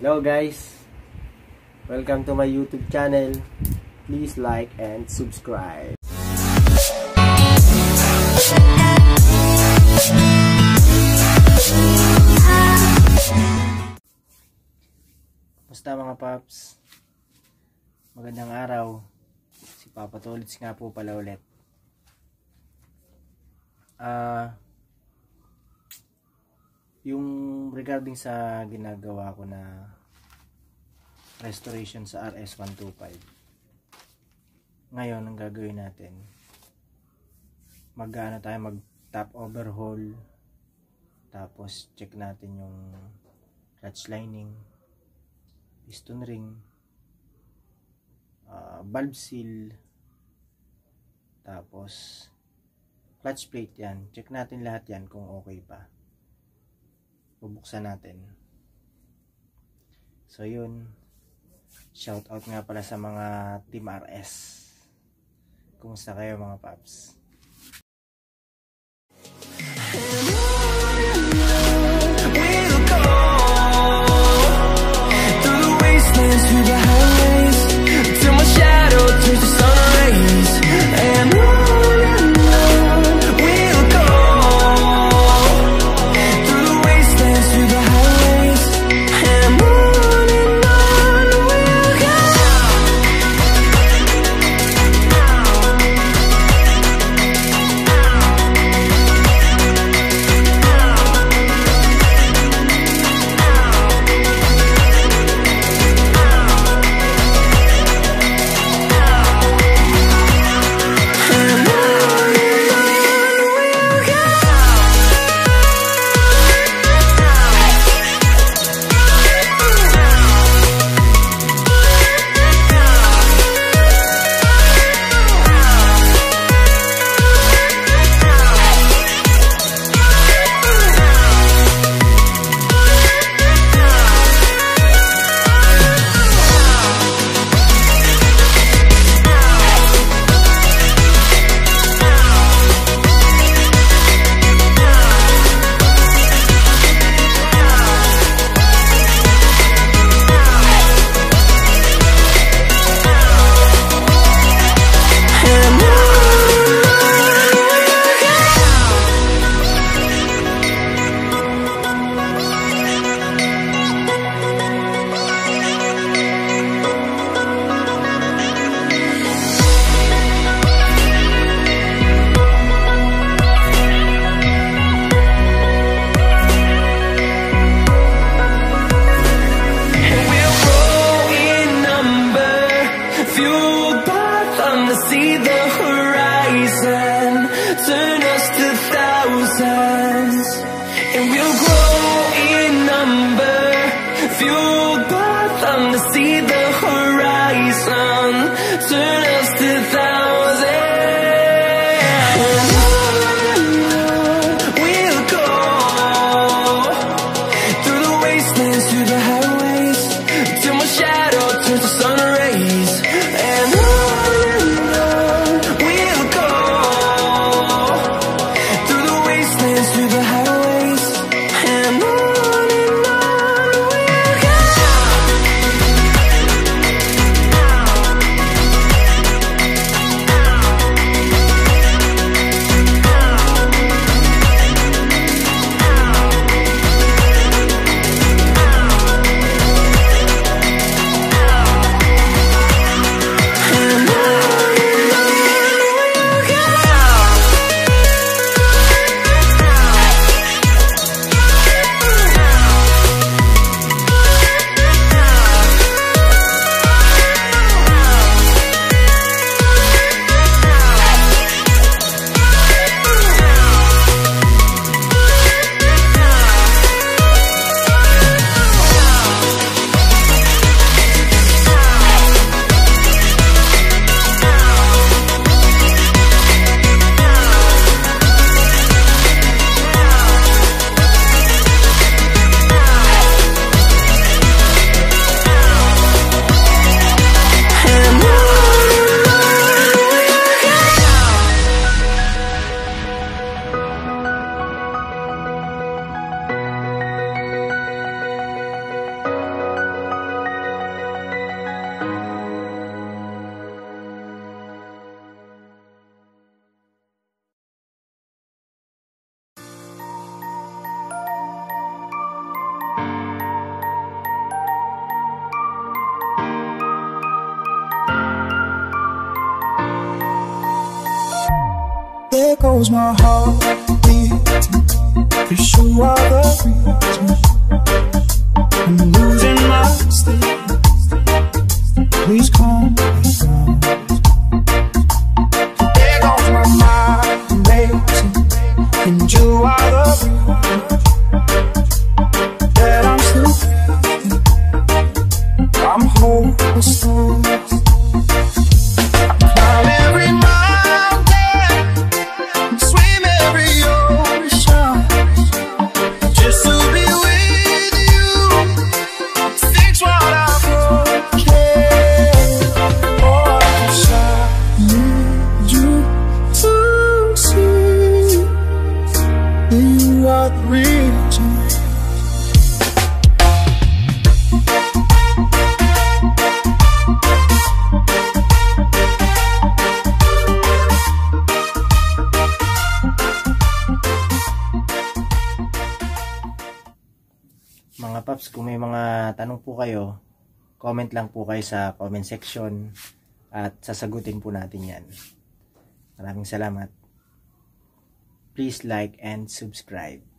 Hello guys, welcome to my YouTube channel. Please like and subscribe. Basta mga paps, magandang araw. Si Papa Tolits nga po pala ulit. Ah, yung regarding sa ginagawa ko na restoration sa RS125 ngayon ang gagawin natin mag-ano tayo mag top overhaul tapos check natin yung clutch lining piston ring uh, valve seal tapos clutch plate yan. Check natin lahat yan kung okay pa bubuksan natin. So yun. Shout out nga pala sa mga team RS kumusta kayo mga paps the horizon, turn us to thousands. And we'll grow in number, fueled by thunder, see the horizon, turn goes my heart beating. Cause you are the reason I'm losing my are the reason. Mga paps, kung may mga tanong po kayo, comment lang po kayo sa comment section at sasagutin po natin yan. Maraming salamat. Please like and subscribe.